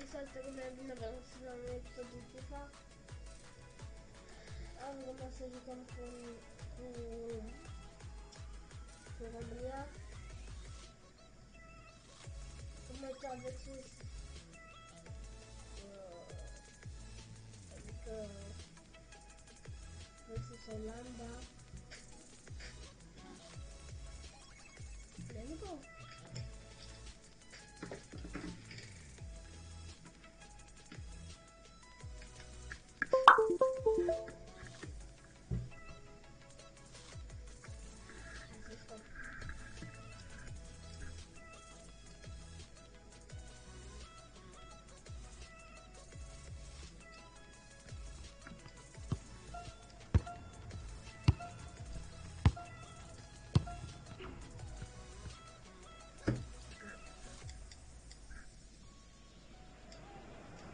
ça, c'est comme bienvenue dans un épisode de FIFA. Ah, vraiment, c'est du comme pour... pour Andrea. Pour mettre euh, avec ce... avec... ce lamba.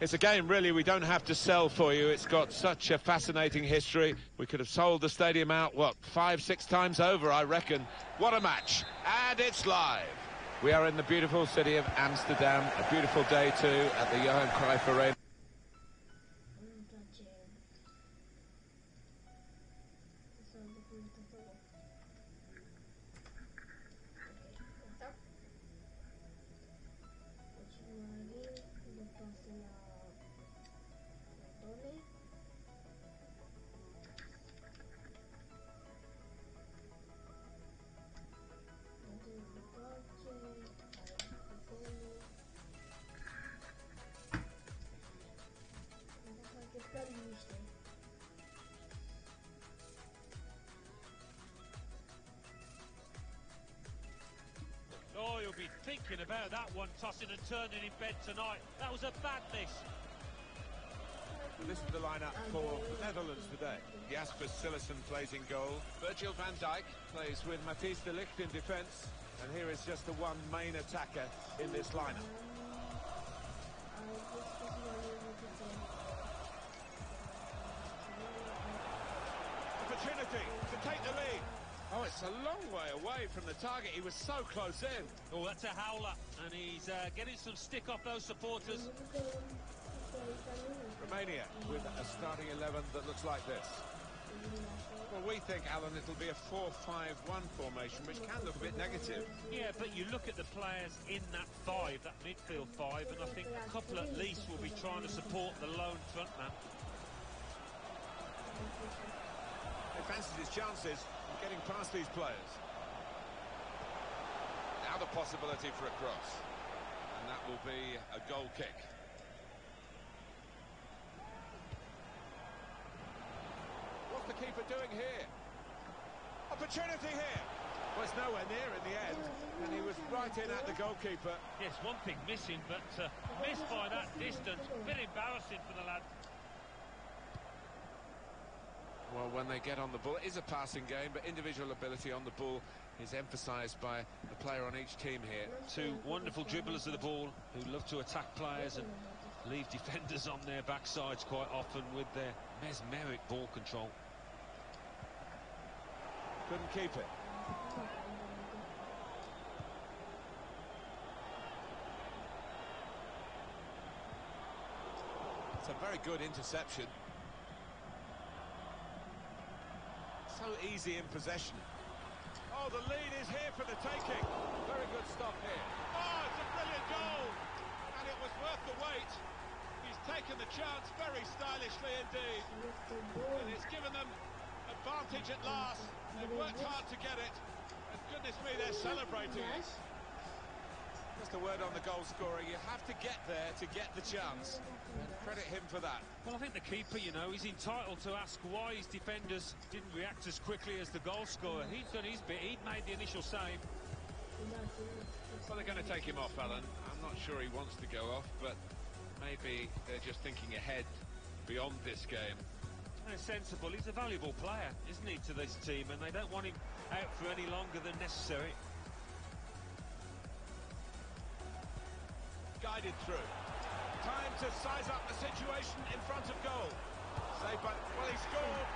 It's a game, really, we don't have to sell for you. It's got such a fascinating history. We could have sold the stadium out, what, five, six times over, I reckon. What a match. And it's live. We are in the beautiful city of Amsterdam. A beautiful day, too, at the Johan Cruyff Arena. Tossing and turning in bed tonight. That was a bad miss. This is the lineup for the Netherlands today. Jasper Cillessen plays in goal. Virgil van Dijk plays with Matthijs de Ligt in defence. And here is just the one main attacker in this lineup. A long way away from the target. He was so close in. Oh, that's a howler, and he's uh, getting some stick off those supporters. Romania with a starting 11 that looks like this. Well, we think, Alan, it'll be a 4-5-1 formation, which can look a bit negative. Yeah, but you look at the players in that five, that midfield five, and I think a couple at least will be trying to support the lone frontman. He fancies his chances getting past these players. Now the possibility for a cross. And that will be a goal kick. What's the keeper doing here? Opportunity here. Well, it's nowhere near in the end. And he was right in at the goalkeeper. Yes, one thing missing, but uh, missed by that distance. Bit embarrassing for the lad. Well, when they get on the ball, it is a passing game, but individual ability on the ball is emphasised by the player on each team here. Two wonderful dribblers of the ball who love to attack players and leave defenders on their backsides quite often with their mesmeric ball control. Couldn't keep it. It's a very good interception. So easy in possession. Oh, the lead is here for the taking. Very good stop here. Oh, it's a brilliant goal! And it was worth the wait. He's taken the chance very stylishly indeed. And it's given them advantage at last. They've worked hard to get it. And goodness me, they're celebrating it. Just a word on the goal scorer. You have to get there to get the chance. Credit him for that. Well, I think the keeper, you know, he's entitled to ask why his defenders didn't react as quickly as the goal scorer. He's done his bit. He'd made the initial save. Well, they're going to take him off, Alan. I'm not sure he wants to go off, but maybe they're just thinking ahead beyond this game. And it's sensible. He's a valuable player, isn't he, to this team? And they don't want him out for any longer than necessary. Guided through. Time to size up the situation in front of goal. Saved by, well, he scored.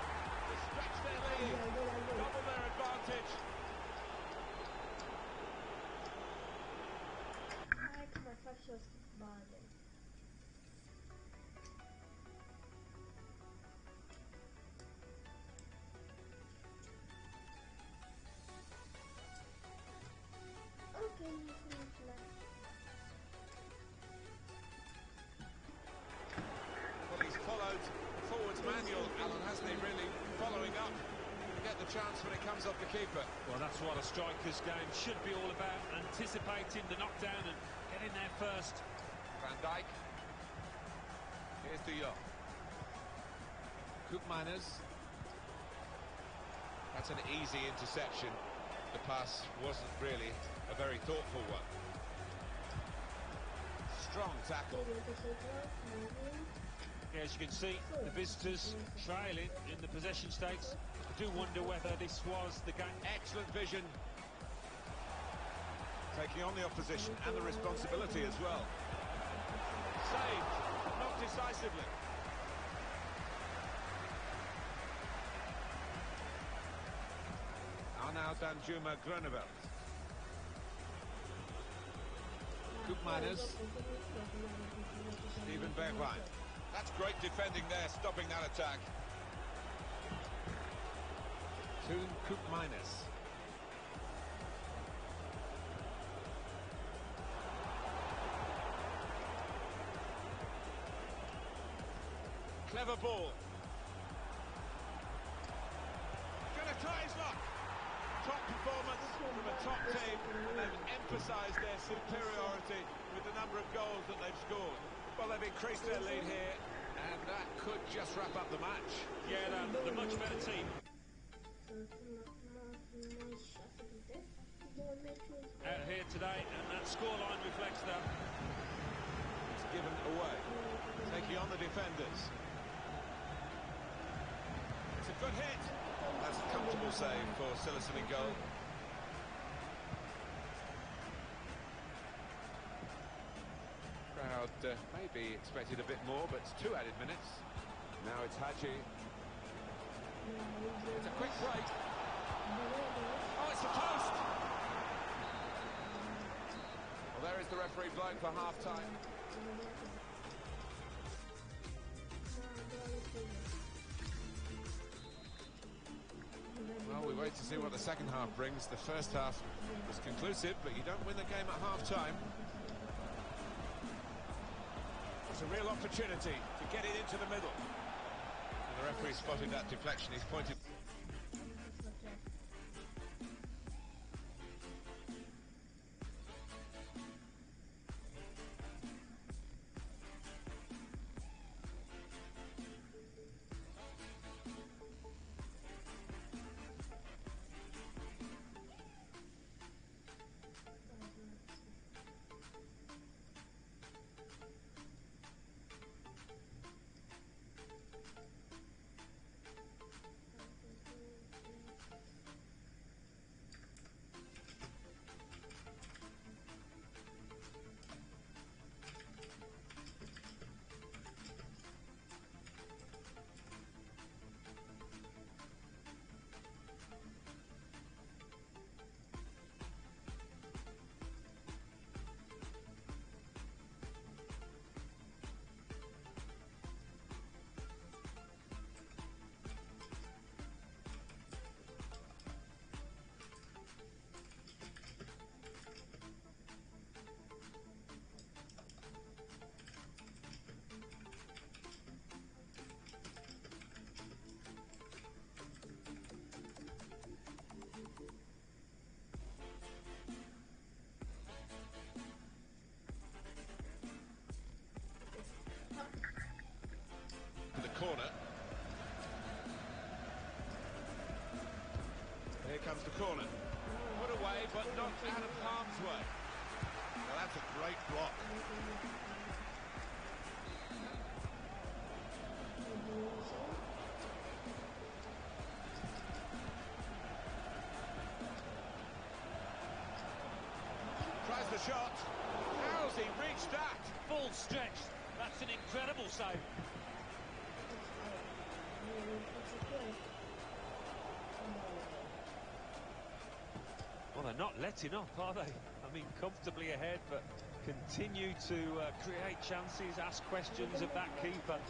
They stretch their lead. Double their advantage. Chance when it comes off the keeper. Well, that's what a striker's game should be all about, anticipating the knockdown and getting there first. Van Dijk. Here's De Jong. Koopmeiners. That's an easy interception. The pass wasn't really a very thoughtful one. Strong tackle. Ele terceiro Marvin. Yeah, as you can see, the visitors trailing in the possession stakes. I do wonder whether this was the game. Excellent vision. Taking on the opposition and the responsibility as well. Saved, not decisively. Arnaut Danjuma Groeneveld. Koopmeiners, Steven Bergwijn. That's great defending there, stopping that attack. Toon Minus. Clever ball. Gonna try his luck. Top performance from a top team, and they've emphasised their superiority with the number of goals that they've scored. Well, they've increased their lead here, and that could just wrap up the match. Yeah, they're the much better team. Hit. That's a comfortable save for Cillessen in goal. Crowd uh, maybe expected a bit more, but it's two added minutes. Now it's Hagi. It's a quick break. Oh, it's the post! Well, there is the referee blowing for half-time. Well, we wait to see what the second half brings. The first half was conclusive, but you don't win the game at half-time. It's a real opportunity to get it into the middle. And the referee spotted that deflection. He's pointed... corner. Put away, but not out of harm's way. Now that's a great block. Tries the shot. How's he reached that? Full stretch. That's an incredible save. Well, they're not letting up, are they? I mean, comfortably ahead, but continue to uh, create chances, ask questions of that keeper.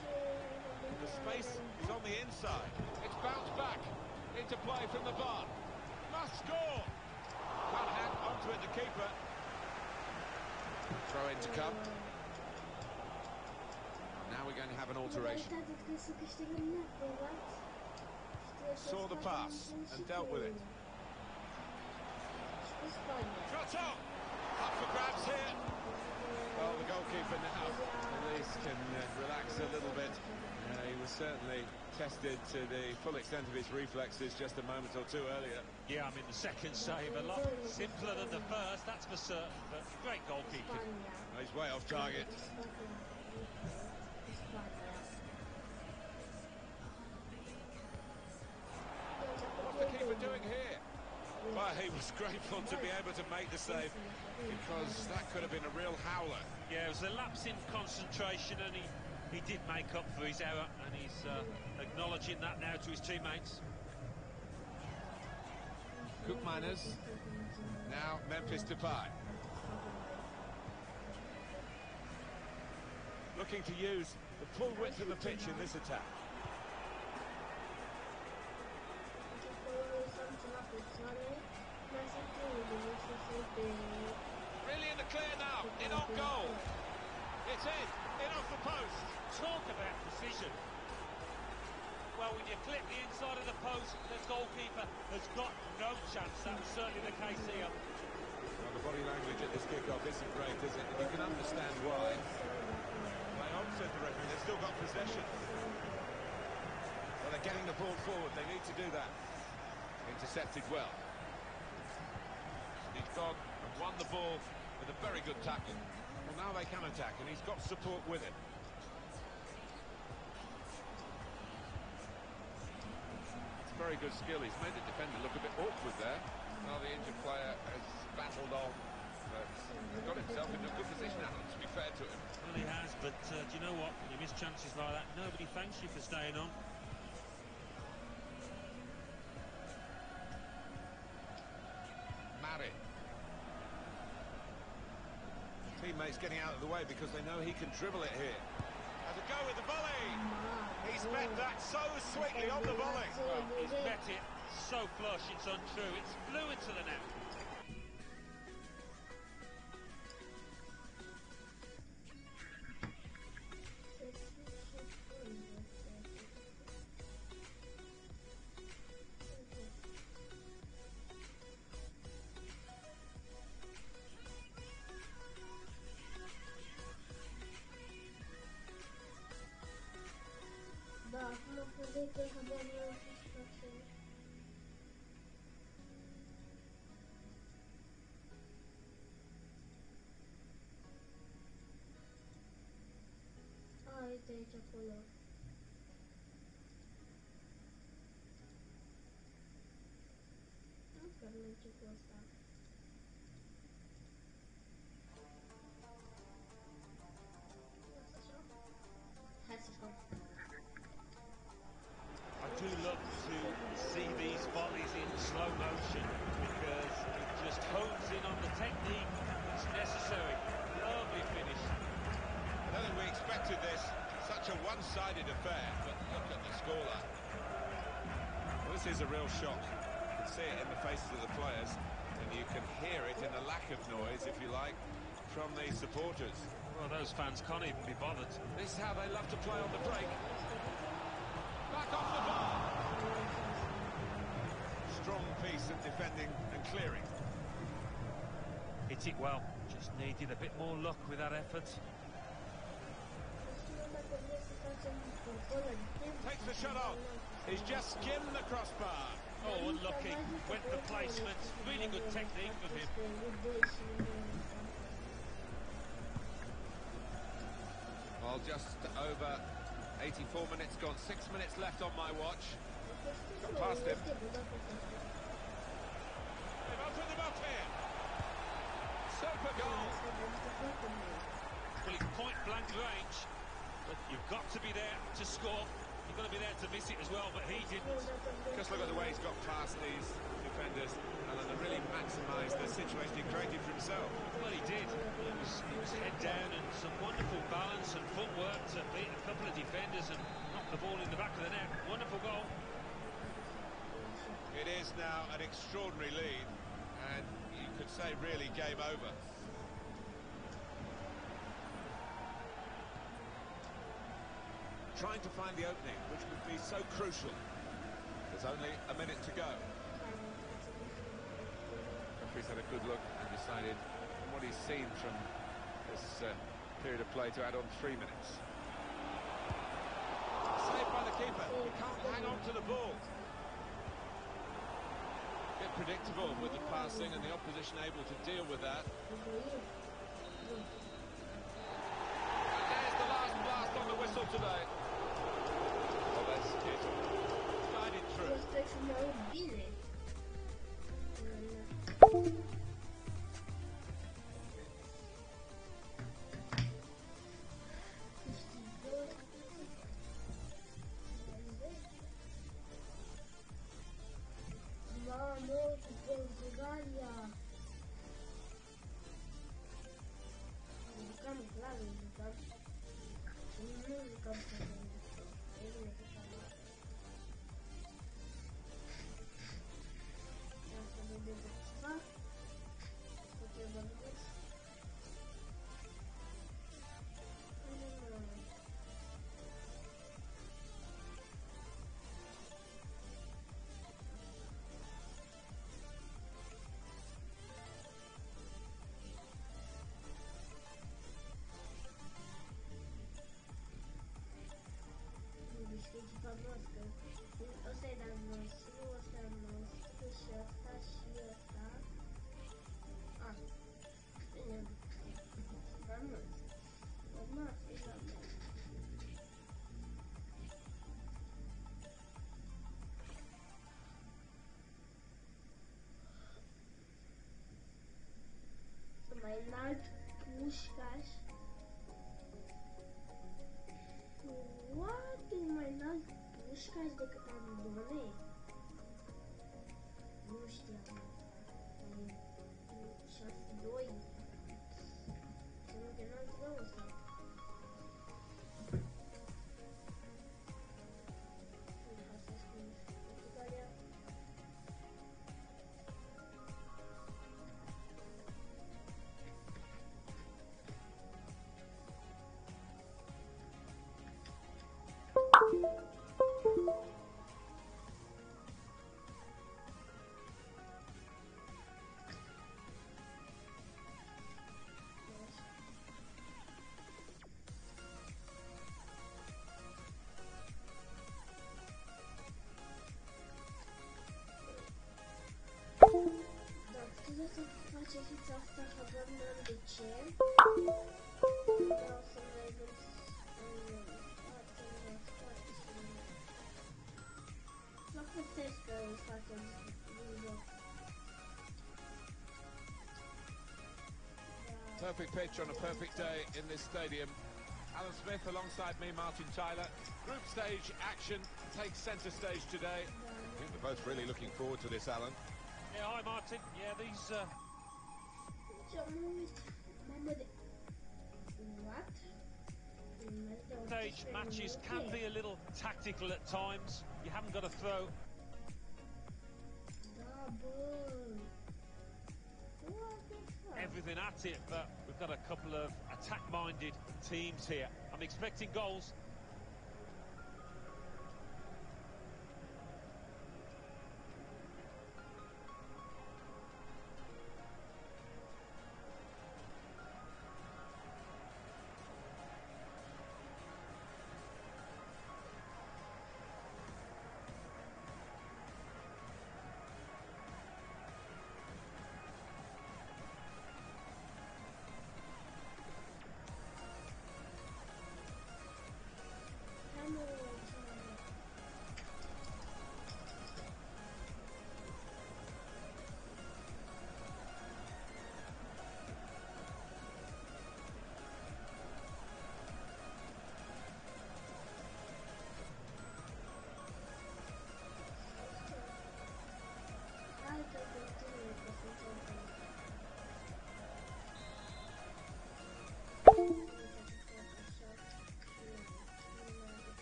The space is on the inside. It's bounced back into play from the bar. Must score. Can't hang onto it, the keeper. Throw in to come. Now we're going to have an alteration. Dat het Christelijke stiekem net, inderdaad. saw the pass and dealt with it. Shot up! For grabs here. Well, the goalkeeper now at least can uh, relax a little bit. Uh, he was certainly tested to the full extent of his reflexes just a moment or two earlier. Yeah, I mean, the second save a lot simpler than the first, that's for certain, but great goalkeeper. He's way off target. He was grateful to be able to make the save because that could have been a real howler. Yeah, it was a lapse in concentration, and he, he did make up for his error, and he's uh, acknowledging that now to his teammates. Koopmeiners, now Memphis Depay. Looking to use the full width of the pitch in this attack. Really in the clear now, in on goal. In, off the post. Talk about precision. Well, when you clip the inside of the post, the goalkeeper has got no chance. That's certainly the case here. Well, the body language at this kickoff isn't great, is it? You can understand why. Said the referee. They've still got possession. Well, they're getting the ball forward. They need to do that. Intercepted well. He's gone and won the ball with a very good tackle. Well, now they can attack, and he's got support with him. It's very good skill. He's made the defender look a bit awkward there. Now the injured player has battled on, but he's got himself into a good position, Alan, to be fair to him. Well, he has, but uh, do you know what? When you miss chances like that, nobody thanks you for staying on. Getting out of the way because they know he can dribble it here. Has a go with the volley. He's met that so sweetly on the volley. Well, he's met it so flush, it's untrue. It's flew into the net. tem chocolate. Não quero nem te gostar. Is a real shock. You can see it in the faces of the players, and you can hear it in the lack of noise, if you like, from the supporters. Well, those fans can't even be bothered. This is how they love to play on the break. Back off the bar. Strong piece of defending and clearing. Hit it well. Just needed a bit more luck with that effort. Takes the shot on. He's just skimmed the crossbar. Oh, unlucky. Went for placement. Really good technique with him. Well, just over 84 minutes gone. Six minutes left on my watch. Got past him. They've opened them up here. Super goal. Well, it's point blank range, but you've got to be there to score. You've got to be there to miss it as well, but he didn't. Just look at the way he's got past these defenders and really maximised the situation he created for himself. Well, he did. He was, he was head down and some wonderful balance and footwork to beat a couple of defenders and knock the ball in the back of the net. Wonderful goal. It is now an extraordinary lead, and you could say really game over. Trying to find the opening, which would be so crucial. There's only a minute to go. Referee's had a good look and decided from what he's seen from this uh, period of play to add on three minutes. Saved by the keeper. He can't hang on to the ball. Bit predictable with the passing and the opposition able to deal with that. And there's the last blast on the whistle today. Well, that's it. Guided through. Gostei Кышказды катаны диваны. Нож делаю. Сейчас дой. Все, мы берем Mă plătesc că îl facem din joc. Perfect pitch on a perfect day in this stadium. Alan Smith alongside me, Martin Tyler. Group stage action takes centre stage today. I think we're both really looking forward to this, Alan. Yeah, hi Martin. Yeah, these uh, stage matches can be a little tactical at times. You haven't got to throw everything at it, but we've got a couple of attack-minded teams here. I'm expecting goals.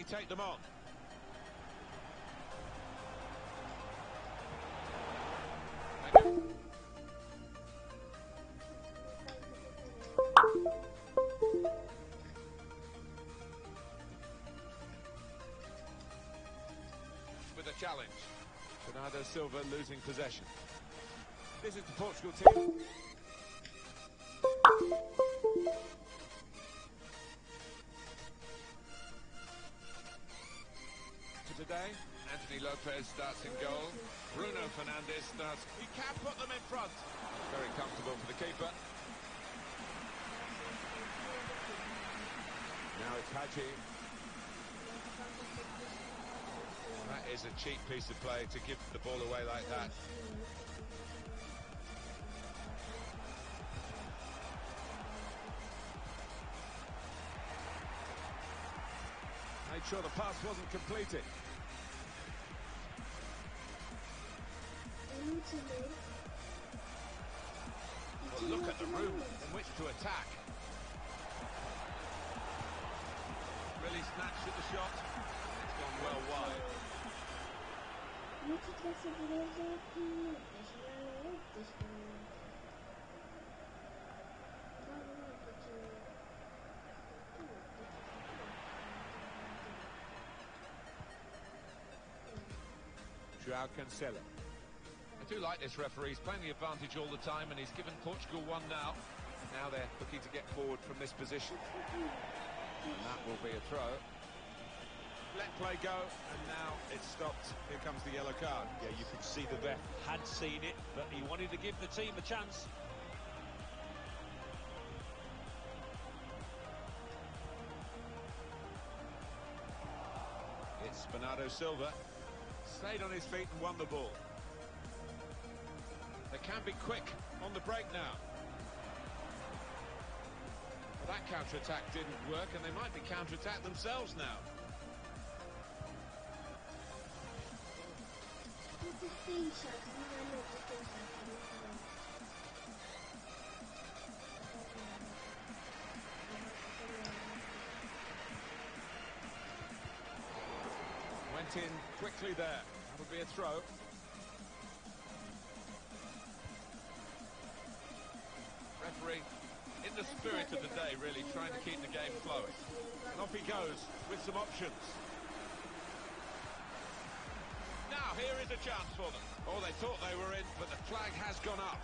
he take them on? With a challenge. Bernardo Silva losing possession. This is the Portugal team. Today, Anthony Lopes starts in goal. Bruno Fernandes starts. He can put them in front. Very comfortable for the keeper. Now it's Hagi. That is a cheap piece of play to give the ball away like that. Made sure the pass wasn't completed. Well, look at the room in which to attack. Really snatched at the shot. It's gone well wide. Joao Cancelo. Do like this referee. He's playing the advantage all the time and he's given Portugal one now. Now they're looking to get forward from this position. And that will be a throw. Let play go and now it's stopped. Here comes the yellow card. Yeah, you could see the ref had seen it, but he wanted to give the team a chance. It's Bernardo Silva. Stayed on his feet and won the ball. Can be quick on the break now. Well, that counter-attack didn't work and they might be counter-attacked themselves now. Went in quickly there. That would be a throw. Spirit of the day, really trying to keep the game flowing. And off he goes with some options. Now, here is a chance for them. Oh, they thought they were in, but the flag has gone up.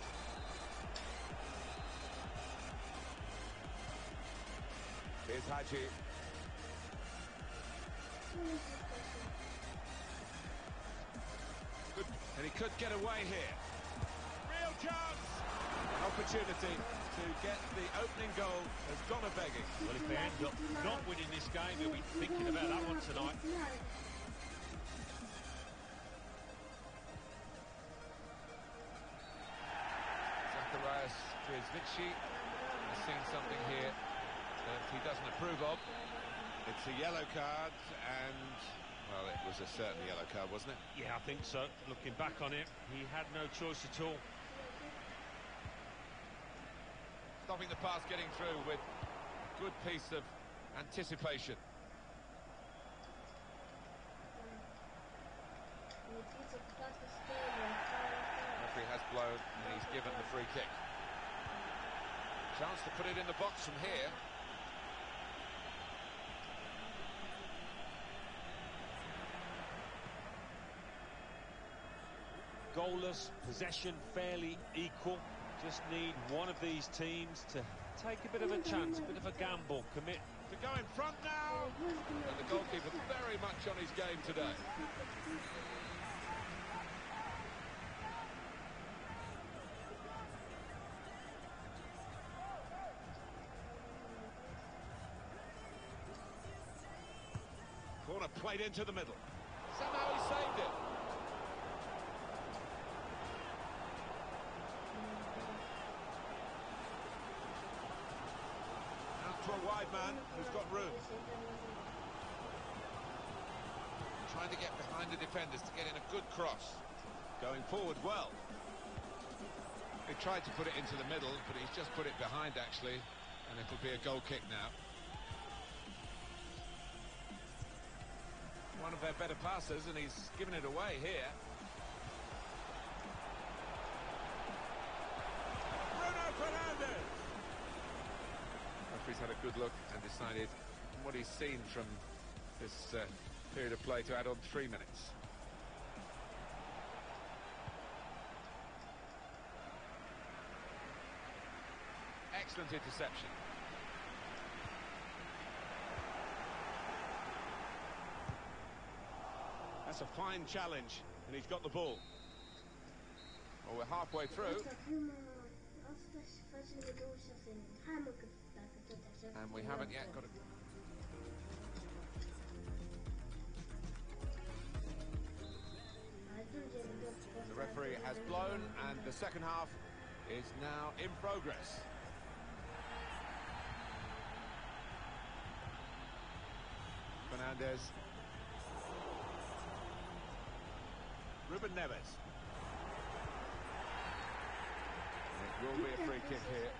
Here's Hagi. And he could get away here. Real chance! An opportunity to get the opening goal has gone a begging. Well, if they end up not winning this game, he'll be thinking about that one tonight. Zacharias Drizvici has seen something here that he doesn't approve of. It's a yellow card and, well, it was a certain yellow card, wasn't it? Yeah, I think so. Looking back on it, he had no choice at all. Stopping the pass getting through with good piece of anticipation. Referee has blown and he's given the free kick. Chance to put it in the box from here. Goalless, possession fairly equal. Just need one of these teams to take a bit of a chance, a bit of a gamble, commit. To go in front now. And the goalkeeper very much on his game today. a plate into the middle. Somehow he saved it. Wide man who's got room. Trying to get behind the defenders to get in a good cross. Going forward well. He tried to put it into the middle, but he's just put it behind actually, and it'll be a goal kick now. One of their better passes, and he's given it away here. Bruno Fernandes! Referee's had a good look and decided what he's seen from this uh, period of play to add on three minutes. Excellent interception. That's a fine challenge, and he's got the ball. Well, we're halfway through, and we haven't yet got a... The referee has blown, and the second half is now in progress. Fernandes. Ruben Neves. It will be a free kick here.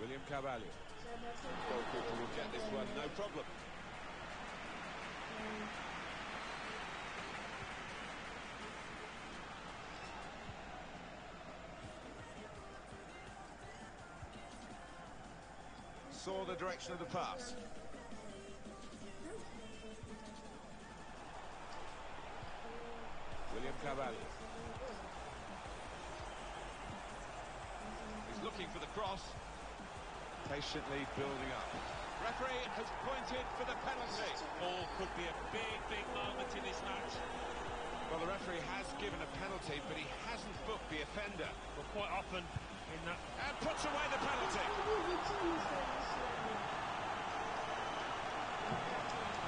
William Carvalho. Goalkeeper will get this one, no problem. Saw the direction of the pass. William Carvalho. He's looking for the cross. Patiently building up. Referee has pointed for the penalty. Ball could be a big, big moment in this match. Well, the referee has given a penalty, but he hasn't booked the offender. But quite often in that And puts away the penalty.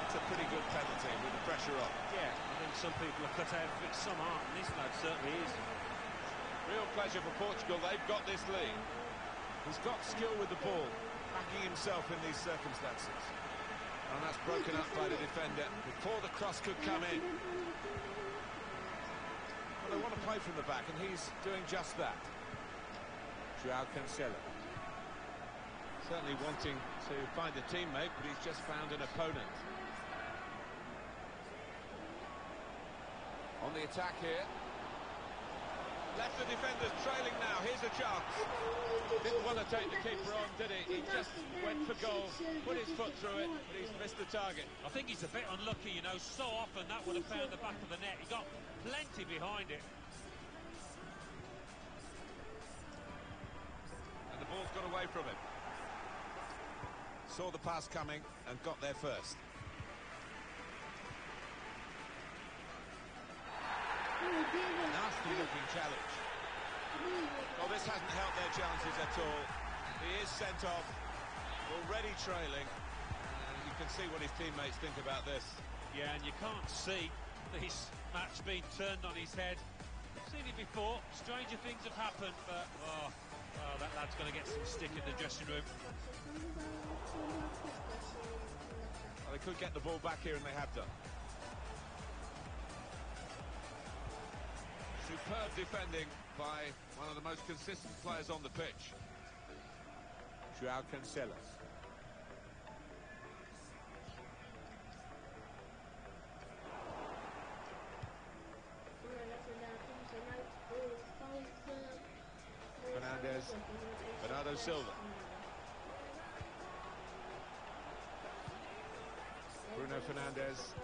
That's a pretty good penalty with the pressure on. Yeah, I think some people are cut out some aren't, and this lad certainly is. Real pleasure for Portugal. They've got this lead. He's got skill with the ball, backing himself in these circumstances. And that's broken up by the defender before the cross could come in. Well, they want to play from the back, and he's doing just that. Joao Cancelo. Certainly wanting to find a teammate, but he's just found an opponent. On the attack here. Left the defenders trailing now. Here's a chance. Didn't want to take the keeper on, did he? He just went for goal, put his foot through it, but he's missed the target. I think he's a bit unlucky, you know, so often that would have found the back of the net. He got plenty behind it. And the ball's got away from him. Saw the pass coming and got there first. Nasty looking challenge. Well, this hasn't helped their chances at all. He is sent off, already trailing. And you can see what his teammates think about this. Yeah, and you can't see this match being turned on his head. I've seen it before. Stranger things have happened, but oh, oh that lad's going to get some stick in the dressing room. Well, they could get the ball back here, and they have done. Superb defending by one of the most consistent players on the pitch. Joao Cancelo. Fernandes. Bernardo Silva. Bruno Fernandes.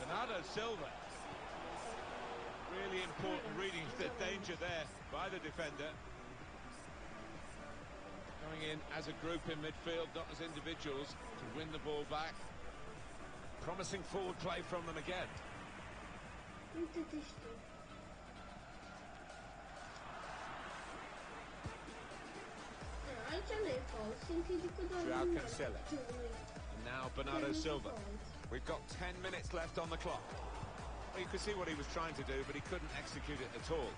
Bernardo Silva. Really important reading the danger there by the defender. Going in as a group in midfield, not as individuals, to win the ball back. Promising forward play from them again. Joao And now Bernardo Silva. We've got 10 minutes left on the clock. Well, you could see what he was trying to do, but he couldn't execute it at all.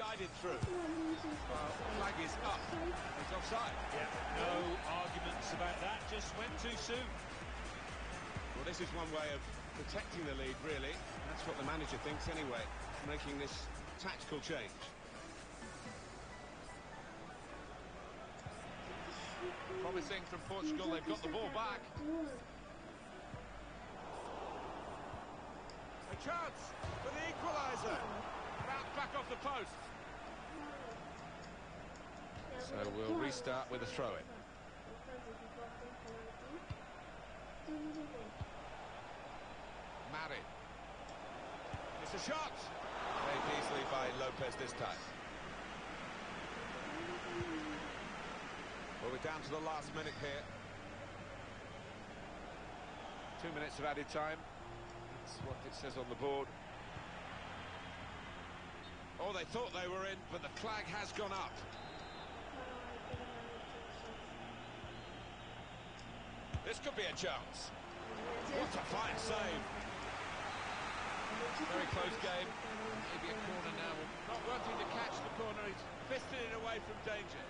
Guided through. Well, flag is up. He's offside. Yeah, no arguments about that. Just went too soon. Well, this is one way of protecting the lead, really. That's what the manager thinks anyway, making this tactical change. Promising from Portugal, they've got the ball back. Chance for the equaliser. Bounce back off the post. So we'll restart with a throw-in. Marin. It's a shot. Made easily by Lopes this time. Well, we're down to the last minute here. Two minutes of added time. That's what it says on the board. Oh, they thought they were in, but the flag has gone up. This could be a chance. What a fine save. Very close game. Maybe a corner now. Not wanting to catch the corner, he's fisted it away from danger.